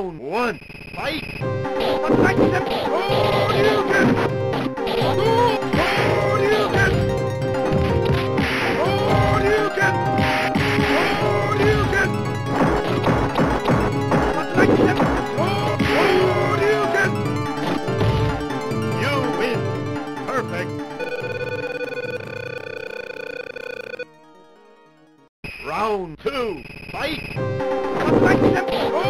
Round one. Fight! Attack! Round two, fight! Attack!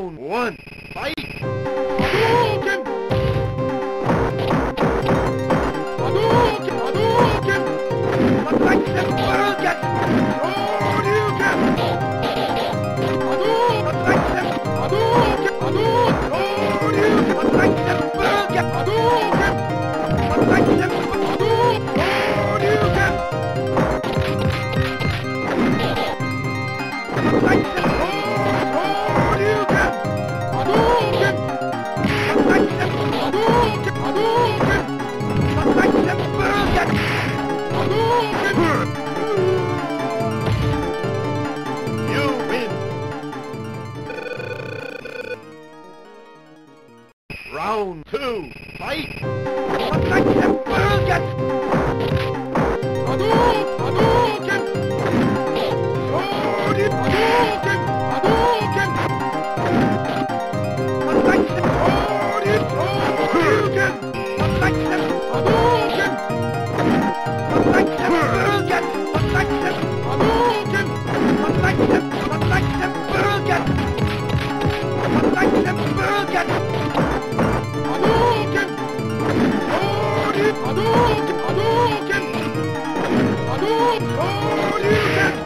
Zone 1. Round two, fight! Oh, Hadouken!